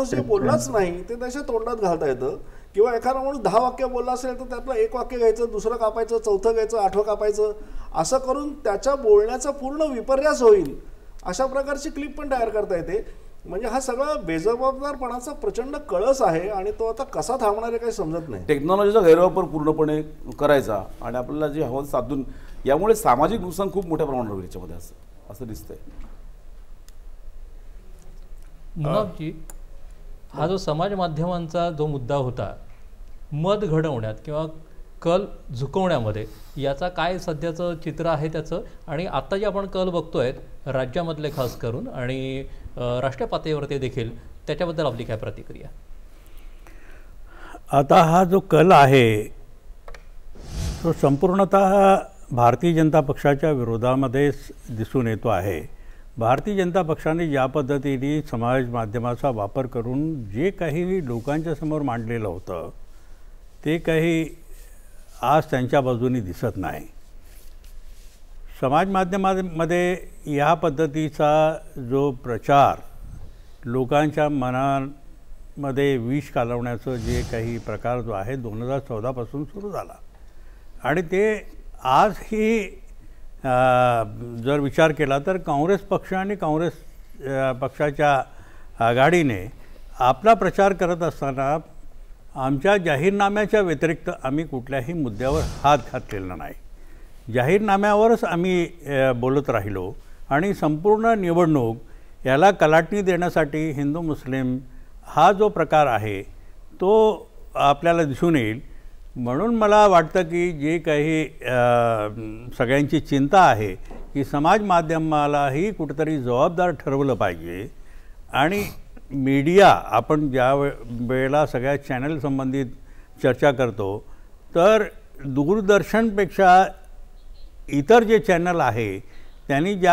माणूस जे बोललाच नाही ते त्याच्या तोंडात घालता येतं. किंवा एखादा माणूस दहा वाक्य बोलला असेल तर त्यातलं एक वाक्य घ्यायचं दुसरं कापायचं चौथं घ्यायचं आठवं कापायचं. असं करून त्याच्या बोलण्याचा पूर्ण विपर्यास होईल. अशा प्रकारची क्लिप पण तयार करता येते. म्हणजे हा सगळा बेजबाबदारपणाचा प्रचंड कळस आहे आणि तो आता कसा थांबणार आहे काही समजत नाही. टेक्नॉलॉजीचा गैरवापर पूर्णपणे करायचा आणि आपल्याला जे हवं साधून यामुळे सामाजिक नुकसान खूप मोठ्या प्रमाणावर होईल याच्यामध्ये असं असं दिसतंय. हा जो समाज माध्यमांचा जो मुद्दा होता मत घडवण्यात किंवा कल झुकवण्यामध्ये याचा काय सध्याचं चित्र आहे त्याचं? आणि आत्ता जे आपण कल बघतोय राज्यामधले खास करून आणि राष्ट्रीय पातळीवरती देखील त्याच्याबद्दल आपली काय प्रतिक्रिया? आता हा जो कल आहे तो संपूर्णतः भारतीय जनता पक्षाच्या विरोधामध्येच दिसून येतो आहे. भारतीय जनता पक्षाने ज्या पद्धतीने समाज माध्यमाचा वापर करून जे काही लोकांच्या समोर मांडलेलं होतं ते काही आज त्यांच्या बाजूनी दिसत नाही. समाज माध्यमामध्ये या पद्धतीचा जो प्रचार लोकांच्या मनामध्ये विष कालवण्याचं जे काही प्रकार जो आहे दोन हजार चौदापासून सुरू झाला. आणि ते आजही ही जर विचार केला तर काँग्रेस पक्ष आणि काँग्रेस पक्षाच्या आघाडीने आपला प्रचार करत असताना आमच्या जाहीरनाम्याच्या व्यतिरिक्त आम्ही कुठल्याही मुद्द्यावर हात घातलेला नाही. जाहीरनाम्यावरच आम्ही बोलत राहिलो आणि संपूर्ण निवडणूक याला कलाटणी देण्यासाठी हिंदू मुस्लिम हा जो प्रकार आहे तो आपल्याला दिसून येईल. म्हणून मला वाटतं की जे काही सगळ्यांची चिंता आहे की समाज माध्यमालाही कुठेतरी जबाबदार ठरवलं पाहिजे. आणि मीडिया आपण ज्या वे वेळेला सगळ्या चॅनल संबंधित चर्चा करतो तर दूरदर्शनपेक्षा इतर जे चॅनल आहे त्यांनी ज्या